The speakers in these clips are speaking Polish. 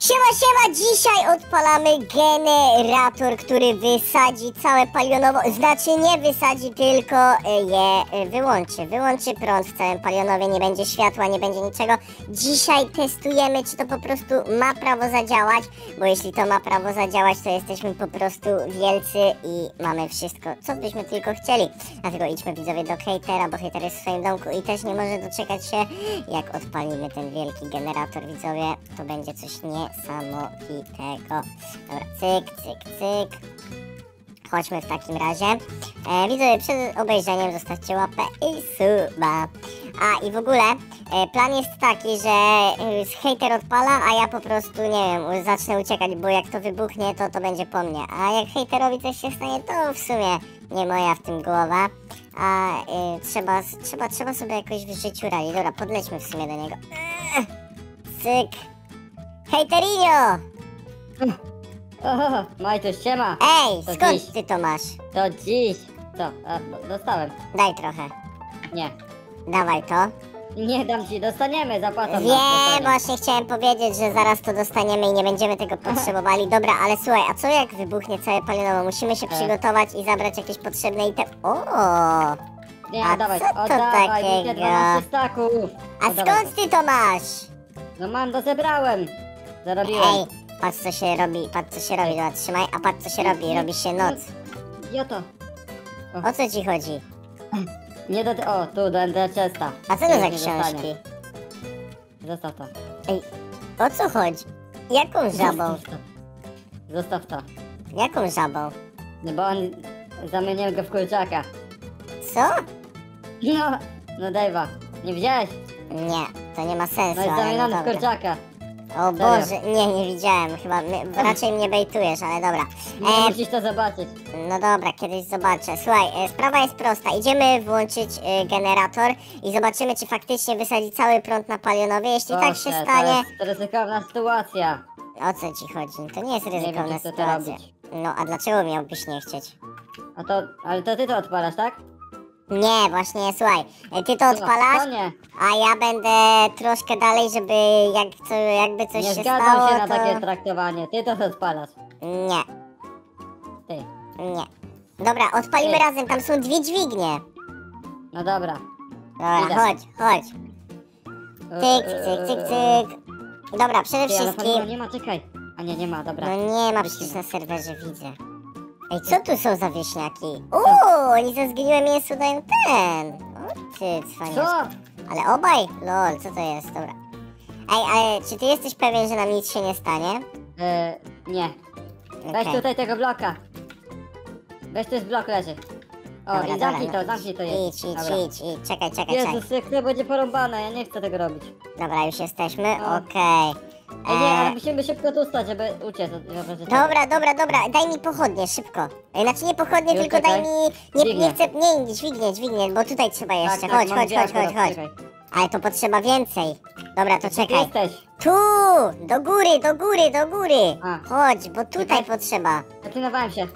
Siema, siema! Dzisiaj odpalamy generator, który wysadzi całe palionowo. Znaczy nie wysadzi, tylko e, je e, wyłączy. Wyłączy prąd w całym palionowie, nie będzie światła, nie będzie niczego. Dzisiaj testujemy, czy to po prostu ma prawo zadziałać, bo jeśli to ma prawo zadziałać, to jesteśmy po prostu wielcy i mamy wszystko, co byśmy tylko chcieli. Dlatego idźmy widzowie do hejtera, bo hejter jest w swoim domku i też nie może doczekać się, jak odpalimy ten wielki generator, widzowie. To będzie coś niesamowitego. Dobra, cyk, cyk, cyk. Chodźmy w takim razie. E, widzowie, przed obejrzeniem zostawcie łapę i suba. A i w ogóle e, plan jest taki, że e, hater odpala, a ja po prostu, nie wiem, zacznę uciekać, bo jak to wybuchnie, to to będzie po mnie. A jak hejterowi coś się stanie, to w sumie nie moja w tym głowa. A e, trzeba, trzeba, trzeba sobie jakoś w życiu radzić. Dobra, podlećmy w sumie do niego. Ech, cyk. Hejterinio! Oho, Majtuś, siema! Ej, To skąd dziś. ty to masz? To dziś! Co? A, bo- dostałem. Daj trochę. Nie. Dawaj to. Nie dam ci, dostaniemy, zapłacą nam, Wiem, właśnie chciałem powiedzieć, że zaraz to dostaniemy i nie będziemy tego potrzebowali. Dobra, ale słuchaj, a co jak wybuchnie całe palionowo? Musimy się E. przygotować i zabrać jakieś potrzebne item. O! Nie, a oddawaj, co to oddawaj, takiego? widzę 12 staków! A Oddawaj skąd ty to masz? No mam, to zebrałem! Zarobiłem. Ej, patrz co się robi, patrz co się robi, dobra, trzymaj, a patrz co się robi, robi się noc. Joto. O co ci chodzi? Nie do... O, tu, do Enderchesta. A co to za książki? Zostaw to. Ej, o co chodzi? Jaką żabą? Zostaw to. Jaką żabą? No bo on... Zamieniłem go w kurczaka. Co? No, no Dave'a. Nie widziałeś? Nie, to nie ma sensu, No i no zamieniony w kurczaka. O Boże, nie, nie widziałem, chyba my, raczej mnie bejtujesz, ale dobra. Nie E, musisz to zobaczyć. no dobra, kiedyś zobaczę. Słuchaj, e, sprawa jest prosta. Idziemy włączyć e, generator i zobaczymy, czy faktycznie wysadzi cały prąd na palionowie. Jeśli tak się stanie... To jest ryzykowna sytuacja. O co ci chodzi? To nie jest wiem, ryzykowna chcę to sytuacja. No, a dlaczego miałbyś nie chcieć? A to, ale to ty to odpalasz, tak? Nie, właśnie, słuchaj, e, ty to odpalasz, nie. a ja będę troszkę dalej, żeby jak co, jakby coś Nie się zgadzam stało, się na to... takie traktowanie. Ty to odpalasz. Nie, Ty. nie. Dobra, odpalimy razem, tam są dwie dźwignie. No dobra. Dobra, Idę. chodź, chodź. Cyk, E, cyk, e, cyk, e, cyk. Dobra, przede Ty, ale wszystkim... nie ma, czekaj. A nie, nie ma, dobra. No nie ma przecież na serwerze, widzę. Ej, co tu są za wieśniaki? Uuu, oni za zgniłe mięso dają ten. O ty, cwaniaczku. Co? Ale obaj? Lol, co to jest? Dobra. Ej, ale czy ty jesteś pewien, że nam nic się nie stanie? E, nie. Weź Okej. tutaj tego bloka. Weź tu jest blok leży. O, Dobra, i zamknij dobra, to, no. zamknij to jest. Idź, idź, Dobra. idź, idź. Czekaj, czekaj, czekaj. Jezus, jak to będzie porąbane, ja nie chcę tego robić. Dobra, już jesteśmy, No. okej. Ej, nie, ale musimy szybko tu stać, żeby uciec. od- Dobra, dobra, dobra, daj mi pochodnie, szybko. Znaczy nie pochodnie, Już, tylko daj mi... Nie, nie chcę, nie, dźwignię, dźwignię, bo tutaj trzeba Tak, jeszcze. tak, chodź, mam chodź, chodź, chodź, akurat, chodź. czekaj. Ale to potrzeba więcej. Dobra, to Gdzie czekaj. jesteś? Tu! Do góry, do góry, do góry! A. Chodź, bo tutaj Czekaj. potrzeba. Zaklinowałem się.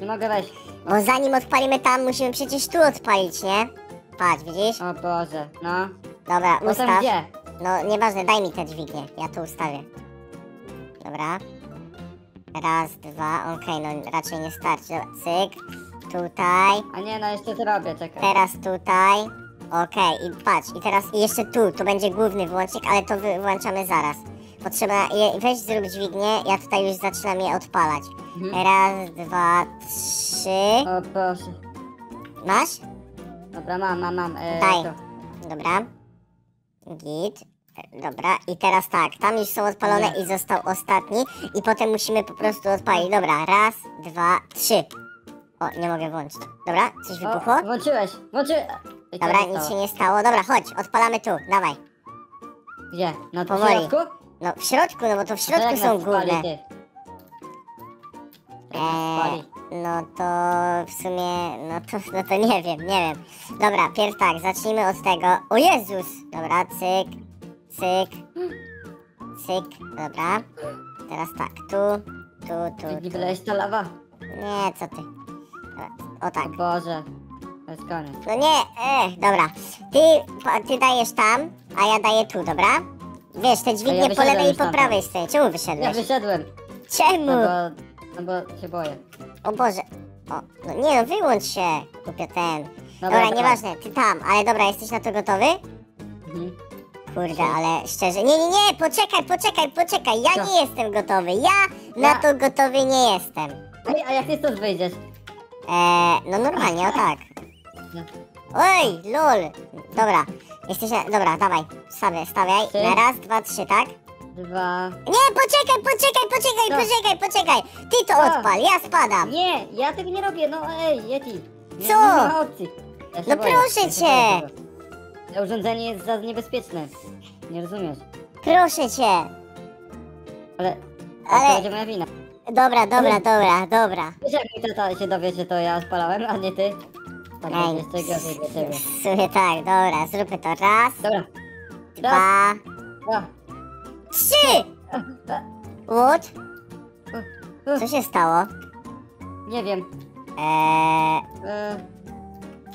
Nie mogę wejść. Bo zanim odpalimy tam, musimy przecież tu odpalić, nie? Patrz, widzisz? O Boże, no. Dobra, Potem ustaw. gdzie? No, nieważne, daj mi te dźwignię. Ja tu ustawię. Dobra. Raz, dwa, okej, no raczej nie starczy. Dobra, cyk. Tutaj. A nie, no jeszcze zrobię, czekaj. Teraz tutaj. Okej, i patrz, i teraz i jeszcze tu, tu będzie główny włącznik, ale to wy, włączamy zaraz. Potrzeba, je, weź zrób dźwignię, ja tutaj już zaczynam je odpalać. Mhm. Raz, dwa, trzy. O Boże. Masz? Dobra, mam, mam, mam. E, Daj. to. Dobra. Git. Dobra, i teraz tak, tam już są odpalone i został ostatni i potem musimy po prostu odpalić. Dobra, raz, dwa, trzy. O, nie mogę włączyć. Dobra, coś wybuchło? O, włączyłeś, włączyłeś. I Dobra, nic stało? się nie stało. Dobra, chodź, odpalamy tu, dawaj. Gdzie? Na Powoli. środku? No w środku, no bo to w To środku jak są spali, ty? Nas Eee? No to w sumie, no to, no to nie wiem, nie wiem. Dobra, pierw tak, zacznijmy od tego. O Jezus! Dobra, cyk, cyk, cyk, dobra. Teraz tak, tu, tu, tu, tu. jest ta lawa. Nie, co ty. Dobra, O tak. O Boże. To jest koniec. No nie, e, dobra. Ty, ty dajesz tam, a ja daję tu, dobra? Wiesz, te dźwignie po wyszedłem lewej i już po prawej stronie. Czemu Ja wyszedłeś? wyszedłem. Czemu? No bo, no bo się boję. O Boże. O, no nie no, wyłącz się. Kupię ten. Dobra, dawaj. nieważne, ty tam, ale dobra, jesteś na to gotowy? Mhm. Kurde, ale szczerze. Nie, nie, nie, poczekaj, poczekaj, poczekaj. Ja Co? nie jestem gotowy. Ja na Ja- to gotowy nie jestem. A, a jak ty stąd wyjdziesz? Eee, no normalnie, o tak. No. Oj, lol. Dobra, jesteś na... Dobra, dawaj, stawiaj, stawiaj. Trzy. Na raz, dwa, trzy, tak? Dwa... Nie, poczekaj, poczekaj, poczekaj, poczekaj, poczekaj. Ty to Co? odpal, ja spadam. Nie, ja tego nie robię, no ej, Yeti. Nie, Co? Nie ma opcji. Ja No boję, proszę ja cię. To urządzenie jest za niebezpieczne. Nie rozumiesz. Proszę cię. Ale... Ale-. To będzie moja wina. Dobra, dobra, dobra, dobra. Wiesz jak mi tata się dowie, że to ja spalałem, a nie ty? To Ej, jeszcze gorzej dla ciebie. w sumie tak, dobra, zróbmy to. Raz, Dobra. dwa, Dwa. Trzy! Uh, Co się stało? Nie wiem. Eee, E,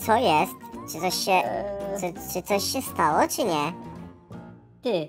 co jest? Czy coś się... e, Czy, czy coś się stało, czy nie? ty.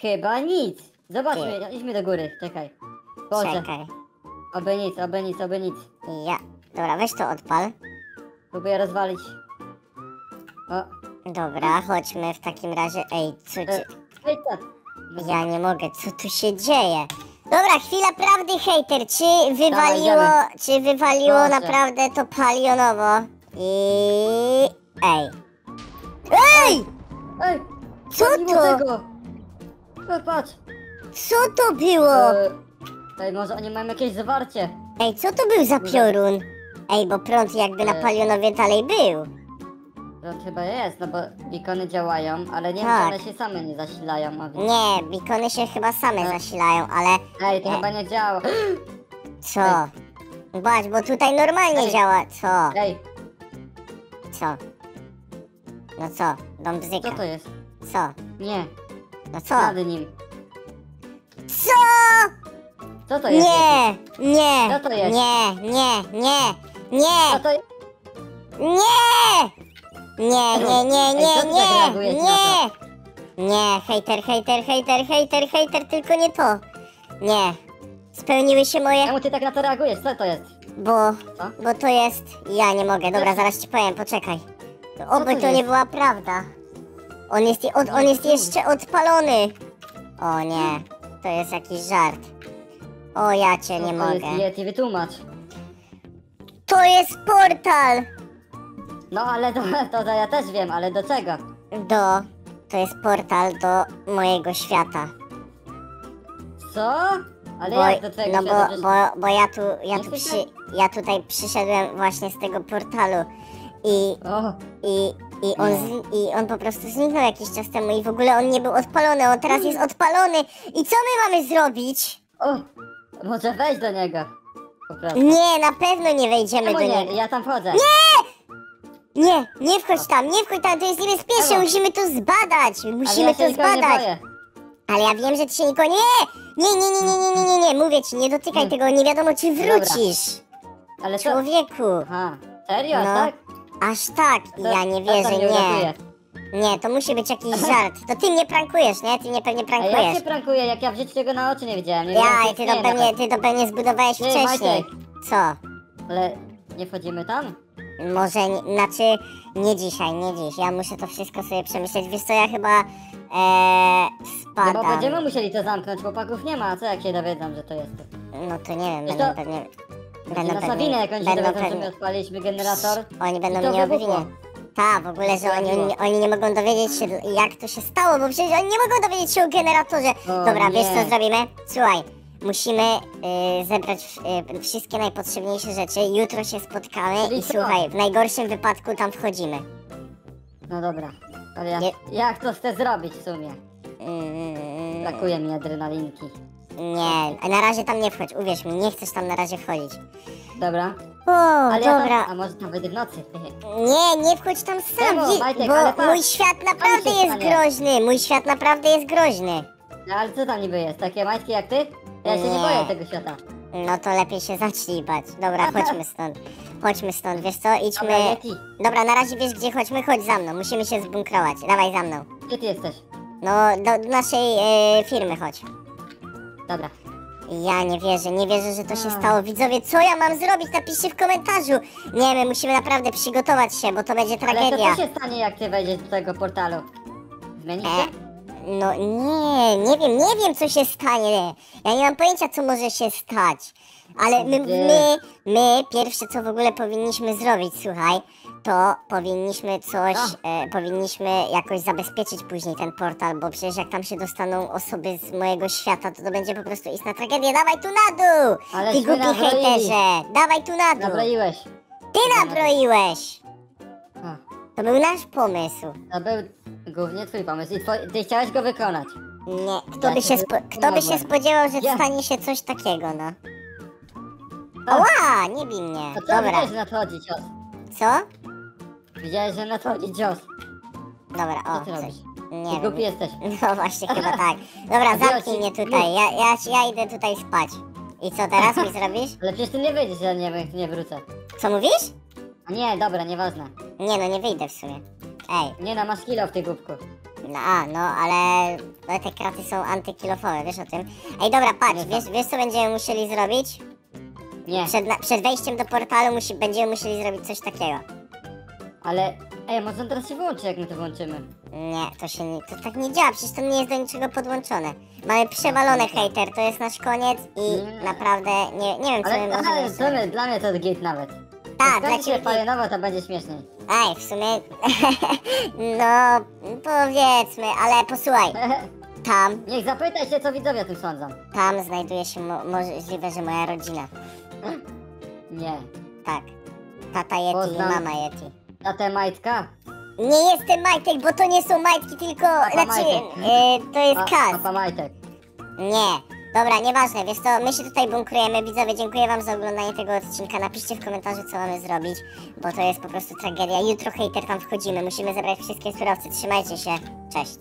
Chyba nic. Zobaczmy, idźmy do góry, czekaj. Boże, Czekaj. oby nic, oby nic, oby nic. Ja... Dobra, weź to odpal. Próbuję rozwalić. O, Dobra, chodźmy w takim razie. Ej, co e, ci... ej. Ja nie mogę, co tu się dzieje? Dobra, chwila prawdy, hejter. Czy wywaliło, Dawaj, czy wywaliło Proszę. naprawdę to palionowo? I... Ej. Ej! Ej, Co to? tego. Patrz. Co to było? E, ej, może oni mają jakieś zawarcie. Ej, co to był za piorun? Ej, bo prąd jakby na E. palionowie dalej był. To chyba jest, no bo ikony działają, ale nie Tak. wiem, czy one się same nie zasilają, a więc... Nie, bikony się chyba same E. zasilają, ale Ej, to Nie. chyba nie działa. co? Patrz, bo tutaj normalnie Ej. działa. Co? Ej, Co? No co? Dom bzyka. co to jest? Co? Nie, No co? nad nim. Co? Co to jest? Nie! Nie! Co to jest? Nie! Nie! Nie! Nie! Co to jest? Nie! Nie, nie, nie, Ej, nie, co ty tak nie, reagujesz na nie! Nie, hejter, hejter, hejter, hejter, hejter, tylko nie to. Nie. Spełniły się moje, Czemu ty tak na to reagujesz? Co to jest? bo, Co? bo to jest... Ja nie mogę, dobra, Co? zaraz ci powiem, poczekaj. to Oby to nie jest? była prawda. On jest, od, on jest jeszcze odpalony. O nie, to jest jakiś żart. O, ja cię Co nie to mogę. jest Yeti, wytłumacz. To jest portal! No ale to, to, to ja też wiem, ale do czego? Do... To jest portal do mojego świata. Co? Ale Bo, jak do twojego no świata? bo, Przecież- bo, bo ja tu, ja tu, przy, ja tutaj przyszedłem właśnie z tego portalu i, i, i, on, z, i on po prostu zniknął jakiś czas temu i w ogóle on nie był odpalony, on teraz jest odpalony i co my mamy zrobić? o, może wejść do niego. Nie, na pewno nie wejdziemy Czemu do nie? niego. Ja tam wchodzę. Nie, nie wchodź tam, nie wchodź tam, to jest niebezpieczne, musimy to zbadać, musimy ja to nie zbadać. Ale ja wiem, że ty się nikogo... Nie! Nie, nie, nie, nie, nie, nie, nie, nie, mówię ci, nie dotykaj Hmm. tego, nie wiadomo czy Dobra. wrócisz. Ale co? Człowieku, Aha, serio, No. tak? aż tak, To- ja nie wierzę, nie. uratuje. Nie, to musi być jakiś żart. To ty mnie prankujesz, nie? Ty mnie pewnie A jak prankujesz. się prankuje, jak ja w życiu tego na oczy nie widziałem? Nie Ja, i ty to pewnie, ty to pewnie zbudowałeś Ty, wcześniej. Majtek. Co? Ale nie wchodzimy tam? Może, nie- znaczy, nie dzisiaj, nie dziś. Ja muszę to wszystko sobie przemyśleć. Wiesz co, ja chyba e, No bo spadam. będziemy musieli to zamknąć, chłopaków nie ma, a co jak się dowiedzą, że to jest to? No to nie wiem, Wiesz będą co? pewnie... Będzie nasza wina, jak oni się będą dowiedzą, że my pewnie... odpaliliśmy generator. Oni będą to mnie obwiniać. Tak, w ogóle, że oni, oni, oni nie mogą dowiedzieć się, jak to się stało, bo przecież oni nie mogą dowiedzieć się o generatorze. O, Dobra, nie. wiesz co zrobimy? Słuchaj, musimy y, zebrać y, wszystkie najpotrzebniejsze rzeczy. Jutro się spotkamy Czyli i co? słuchaj, w najgorszym wypadku tam wchodzimy. No dobra. Ale ja, Nie. jak to chcę zrobić w sumie? Mm, Brakuje mi adrenalinki. nie, a na razie tam nie wchodź, uwierz mi, nie chcesz tam na razie wchodzić. Dobra. O, Ale ja dobra. tam, a może tam wejdę w nocy? Nie, nie wchodź tam sam, Czemu, wi- Majtek, bo ale patrz, mój świat naprawdę się jest stanie? groźny, mój świat naprawdę jest groźny. No ale co tam niby jest? Takie majtki jak ty? Ja się nie boję tego świata. No to lepiej się zacznij bać. Dobra, chodźmy stąd. Chodźmy stąd, wiesz co, idźmy... Dobra, Yeti, Dobra, na razie wiesz gdzie chodźmy, chodź za mną, musimy się zbunkrować. Dawaj za mną. gdzie ty jesteś? No, do, do naszej e, firmy chodź. Dobra. Ja nie wierzę, nie wierzę, że to się stało. Widzowie, co ja mam zrobić? Napiszcie w komentarzu. Nie, my musimy naprawdę przygotować się, bo to będzie Ale to tragedia. co się stanie, jak ty wejdziesz do tego portalu? Zmieni E, się? No nie, nie wiem, nie wiem co się stanie. Ja nie mam pojęcia co może się stać. Ale my, my, my pierwsze co w ogóle powinniśmy zrobić, słuchaj, to powinniśmy coś, e, powinniśmy jakoś zabezpieczyć później ten portal, bo przecież jak tam się dostaną osoby z mojego świata, to to będzie po prostu istna tragedia. Dawaj tu na dół! Ty Aleśmy głupi hejterze! Dawaj tu na dół! Nabroiłeś. Ty nabroiłeś! To był nasz pomysł. To był głównie twój pomysł i twoi, ty chciałeś go wykonać. Nie, kto by się, spo, kto by się spodziewał, że Ja. stanie się coś takiego, no. A. Ała, nie bij mnie. A co Dobra, widziałeś, że nadchodzi cios? co? Widziałeś, że nadchodzi cios. Dobra, Co o, ty coś. robisz? Nie Ty głupi jesteś. No właśnie, chyba tak. Dobra, zamknij mnie tutaj, ja, ja, ja idę tutaj spać. I co teraz mi zrobisz? Ale przecież ty nie wyjdziesz, ja nie, nie wrócę. Co mówisz? Nie, dobra, nieważne. Nie no, nie wyjdę w sumie. Ej, Nie no, masz kilo w tej głupku. no a, no ale ale te kraty są antykilofowe, wiesz o tym? Ej, dobra, patrz, wiesz, znam. wiesz co będziemy musieli zrobić? Nie, Przed, na, przed wejściem do portalu musi, będziemy musieli zrobić coś takiego. ale... Ej, może on teraz się wyłączy, jak my to włączymy. Nie, to się nie, to tak nie działa, przecież to nie jest do niczego podłączone. Mamy przewalone hejter, to jest nasz koniec i Nie. naprawdę nie, nie wiem co my Ale, ale możemy dla, mnie, dla mnie to git nawet. Tak, dla ciebie palionowo, to będzie śmieszniej. Ej, w sumie, no powiedzmy, ale posłuchaj, tam, Niech zapytaj się, co widzowie o tym sądzą. tam znajduje się mo możliwe, że moja rodzina. Nie. Tak, tata Yeti Poznam. i mama Yeti. Tatę Majtka? Nie jestem Majtek, bo to nie są Majtki, tylko, znaczy, Majtek. e, to jest A, Kaz. Papa Majtek. Nie. Dobra, nieważne, wiesz co, my się tutaj bunkrujemy, widzowie, dziękuję wam za oglądanie tego odcinka, napiszcie w komentarzu, co mamy zrobić, bo to jest po prostu tragedia. Jutro hejter tam wchodzimy, musimy zebrać wszystkie surowce, trzymajcie się, cześć.